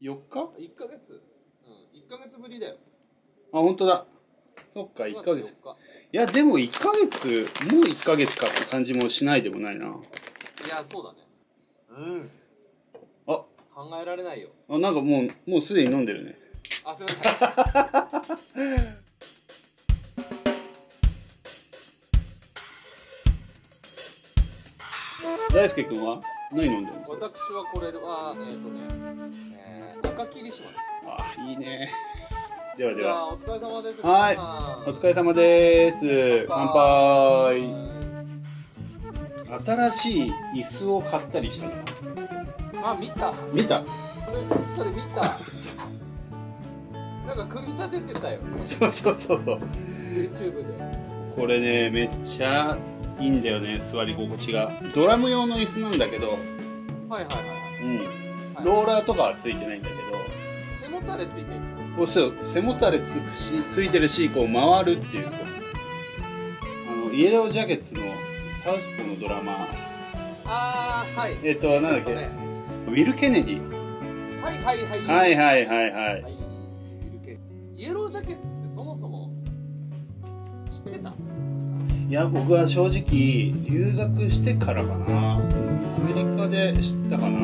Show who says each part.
Speaker 1: 4日？あ
Speaker 2: 1ヶ月。うん1ヶ月ぶりだよ。
Speaker 1: 本当だ。そっか1ヶ月。
Speaker 2: 9
Speaker 1: い
Speaker 2: 4
Speaker 1: やでも1ヶ月もう1ヶ月かって感じもしないでもないな。
Speaker 2: 日いやそうだね。うん。
Speaker 1: あ。
Speaker 2: 考えられないよ。
Speaker 1: あなんかもうもうすでに飲んでるね。
Speaker 2: あすいません。
Speaker 1: 大輔君は？何飲んでるの？
Speaker 2: 私はこれはえっ、とね、えー、赤霧島です。
Speaker 1: あいいね。ではでは。
Speaker 2: お疲れ様です。
Speaker 1: はい。お疲れ様です。乾杯。新しい椅子を買ったりしたの？
Speaker 2: あ見た。
Speaker 1: 見た？
Speaker 2: それそれ見た。なんか組み立ててたよ。
Speaker 1: そうそうそうそう。
Speaker 2: YouTube で。
Speaker 1: これねめっちゃいいんだよね。座り心地が。ドラム用の椅子なんだけど、
Speaker 2: はいはいはいはい。
Speaker 1: うん、
Speaker 2: はい
Speaker 1: ローラーとかはついてないんだけど。
Speaker 2: 背もたれついてる。
Speaker 1: そう背もたれつくしついてるしこう回るっていう。あのイエロージャケッツのサウスポーのドラマ。
Speaker 2: ああはい。
Speaker 1: えっとなんだっけ、
Speaker 2: ね、
Speaker 1: ウィル・ケネディ
Speaker 2: はいはい。はい
Speaker 1: はいはいはい。はい、
Speaker 2: はい、イエロージャケットってそもそも知ってた？
Speaker 1: いや僕は正直留学してからかな。アメリカで知ったかな。